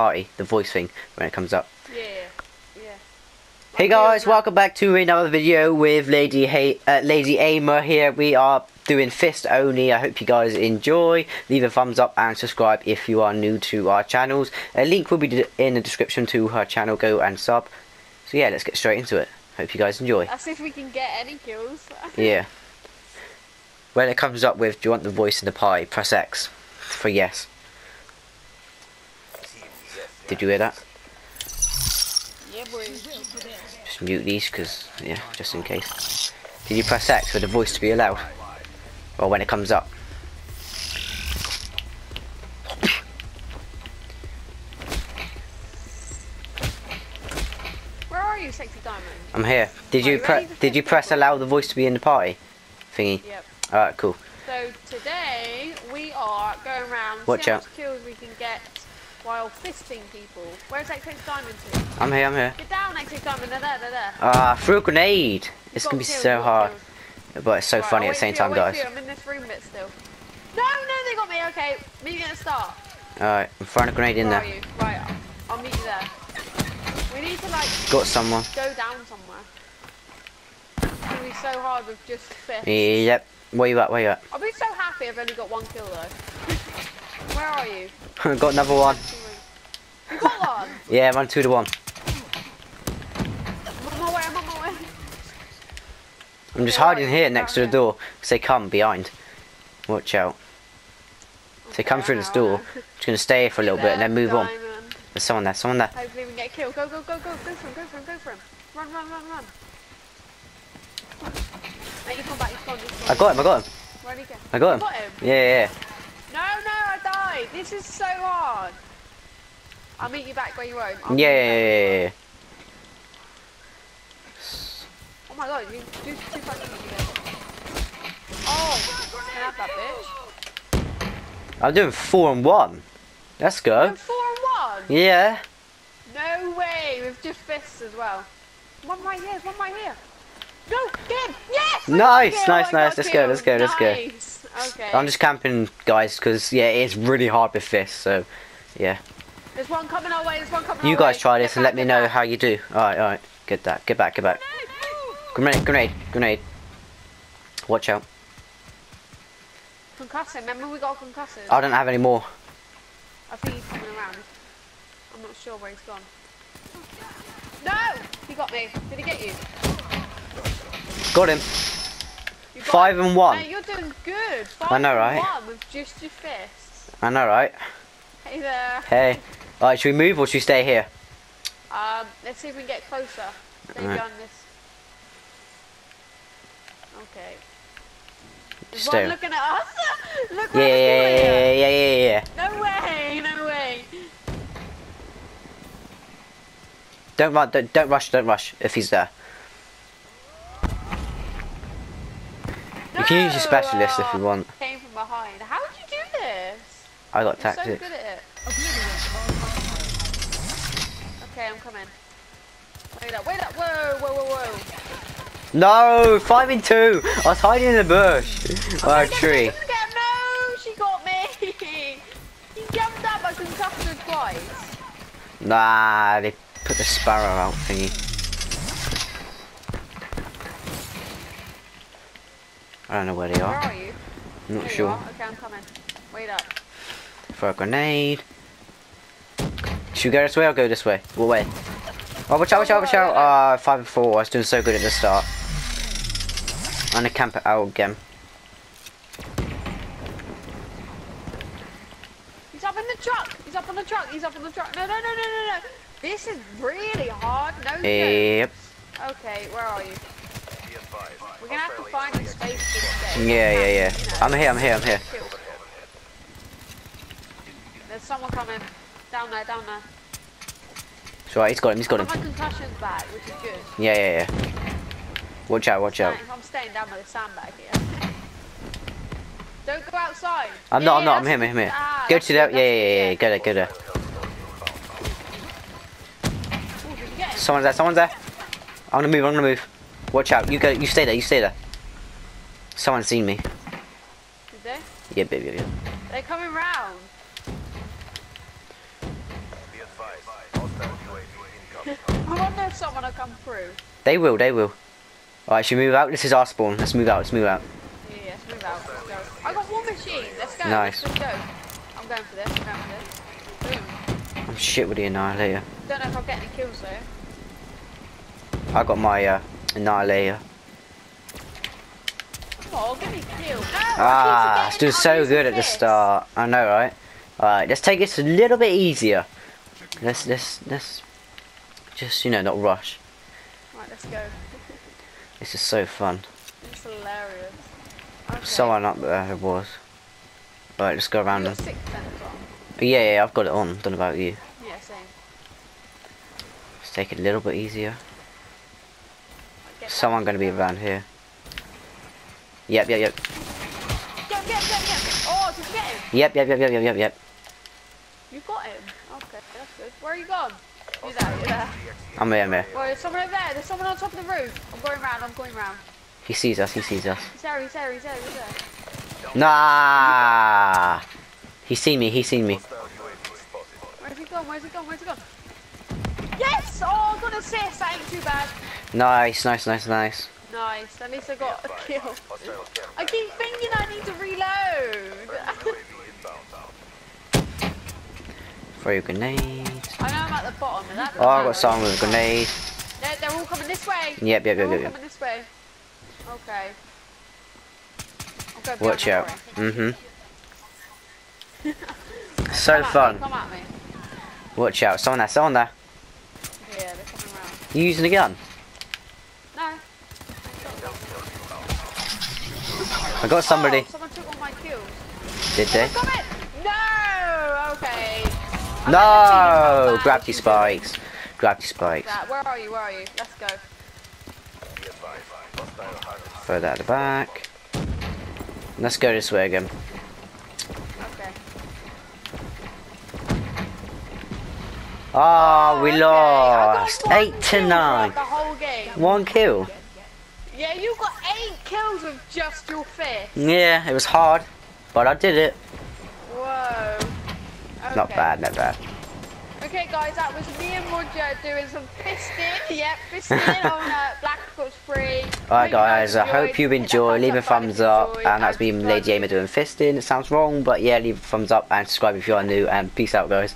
party, the voice thing when it comes up. Yeah, yeah. Hey guys, welcome back to another video with Lady hey uh, Lady Aimer here. We are doing fist only. I hope you guys enjoy. Leave a thumbs up and subscribe if you are new to our channels. A link will be in the description to her channel. Go and sub. So yeah, let's get straight into it. Hope you guys enjoy. That's if we can get any kills. Yeah. When it comes up with, do you want the voice in the pie? Press X for yes. Did you hear that? yeah, boy. Just mute these because, yeah, just in case. Did you press X for the voice to be allowed? Or when it comes up? Where are you, sexy diamond? I'm here. Did you you did you press allow the voice to be in the party? Thingy. Yep. Alright, cool. So today we are going around Watch see how out. kills we can get while fisting people. Where's sexy diamond to? I'm here, I'm here. Get down, sexy diamond. They're there, they're there. Ah, through a grenade! It's Got gonna be so hard. But it's so Right, funny I'll at the same time, guys. I'm in this room bit still. No, no, they got me. Okay, meet me at the start. Alright, I'm throwing a grenade in Where there. are you? Right, I'll meet you there. We need to like Got someone. go down somewhere. It's gonna be so hard with just fists. Yep. Where you at? Where you at? I'll be so happy I've only got one kill though. Are you? Got another one. You got one? Yeah, run two to one. I'm on my way, I'm on my way. I'm just Yeah, hiding right, here next to the here. door. Say come behind. Watch out. Say come through this I door. Just gonna stay here for a little bit and then move on. There's someone there, someone there. Hopefully we can get a kill. Go, go, go, go, go for him, go for him, go for him. Run, run, run, run. Mate, you come back, he's gone, he's. I got him, I got him. Where'd he go? I got You him. got him? Yeah, yeah, yeah. No, no, I died. This is so hard. I'll meet you back where you. I'll Yeah, you yeah, back yeah, where you yeah, were. yeah. Oh my god, you do two punches together. Oh, can I have that bitch? I'm doing four and one. Let's go. Four and one? Yeah. No way, with just fists as well. One right here, one right here. No, get him! Yes! Nice, kill, nice, got nice. a Let's go, let's go, let's go. Nice. Okay. I'm just camping, guys, because, yeah, it's really hard with fists, so, yeah. There's one coming our way, there's one coming You guys way. try Get this and back, let me know back. how you do. Alright, alright. Get that. Get back, get back. Grenade, grenade, grenade. Watch out. Concussing, remember we got concussing? I don't have any more. I think he's coming around. I'm not sure where he's gone. No! He got me. Did he get you? Got him. got Five him? and one. Mate, you're doing good. Five I know, and right? one with just your fists. I know, right? Hey there. Hey. Alright, should we move or should we stay here? Um, let's see if we can get closer. Stay behind this. Okay. Stay. one looking at us. Look Yeah, where yeah, we're yeah, yeah, yeah, yeah, yeah. No way, no way. Don't run, don't, don't rush, don't rush if he's there. Can use your specialist if you want. Came from behind. How would you do this? I got You're so tactics. good at it. Okay, I'm coming. Wait up, wait up. Whoa, whoa, whoa, whoa. No, five and two. I was hiding in the bush. Or a tree. him. No, she got me. he jumped up, I concussed her twice. Nah, they put the sparrow out thingy. I don't know where they are. Where are. you? I'm not There sure. Okay, I'm coming. Wait up. For a grenade. Should we go this way or go this way? What way? Oh, watch out, watch out, watch out. Ah, five and four. I was doing so good at the start. I'm gonna camp it out again. He's up in the truck. He's up on the truck. He's up on the truck. No, no, no, no, no, no. This is really hard. No. Yep. Okay, where are you? We're gonna have to find a space. Yeah, yeah, yeah. I'm here, I'm here, I'm here. There's someone coming. Down there, down there. It's alright, he's got him, he's got him. back, which is good. Yeah, yeah, yeah. Watch out, watch out. I'm staying down by the sandbag here. Don't go outside. I'm Yeah, not, I'm not, I'm here, I'm here, I'm here. Ah, Go to that, yeah, yeah, good, yeah, go there, go there. Ooh, did you get him? Someone's there, someone's there. I'm gonna move, I'm gonna move. Watch out, you go, you stay there, you stay there. Someone's seen me. Did they? Yeah, baby, yeah. They're coming round. I wonder if someone will come through. They will, they will. Alright, should we move out? This is our spawn. Let's move out, let's move out. Yeah, yeah, let's move out. Let's go. I got one machine. Let's go. Nice. Let's go. I'm going for this. I'm going for this. Boom. I'm shit with the Annihilator. Don't know if I'll get any kills though. I got my uh, Annihilator. Oh, give me a Ah, I it's doing so good at the start. I know, right? Alright, let's take this a little bit easier. Let's, let's, let's just, you know, not rush. Right, let's go. This is so fun. It's hilarious. Okay. Someone up there was. Alright, let's go around them. got six then as well. Yeah, yeah, I've got it on. Don't know about you. Yeah, same. Let's take it a little bit easier. Someone gonna be around here. Yep, yep, yep. Get him, get him, get him, get him. Oh, did you get him? Yep, yep, yep, yep, yep, yep, yep. You got him. Okay, that's good. Where are you gone? You there, you there. I'm here, I'm here. Well, there's someone over there. There's someone on top of the roof. I'm going round, I'm going round. He sees us, he sees us. He's there, he's there, he's there, he's there. Nah! He's seen me, he's seen me. Where's he gone? Where's he gone? Where's he gone? Yes! Oh, I got an assist. That ain't too bad. Nice, nice, nice, nice. Nice. At least I got a kill. I keep thinking I need to reload. Throw your grenade. I know I'm at the bottom. And that Oh, I got someone with a grenade. They're, they're all coming this way. Yep, yep, They're yep, all yep, yep. coming this way. Okay. I'll go Watch out. Mm-hmm. So Come at me, fun. Come at me. Watch out. Someone there, someone there. Yeah, they're coming around. You using a gun? No. I got somebody. Oh, someone took all my kills. Did they? No! Okay. I'm No! Grab your spikes. Grab your spikes. Gravity spikes. That. Where are you? Where are you? Let's go. Throw that at the back. Let's go this way again. Okay. Ah, oh, we Okay, lost. Eight to nine. throughout The whole game. One kill. Yeah, you got eight kills with just your fist. Yeah, it was hard, but I did it. Whoa. Not bad, not bad. Okay, guys, that was me and Roger doing some fisting. Yep, fisting on uh, Black Ops 3. Alright guys, I hope you've enjoyed. Leave a thumbs up. And that's me, me Lady Aimer doing fisting. It sounds wrong, but yeah, leave a thumbs up and subscribe if you are new. And peace out, guys.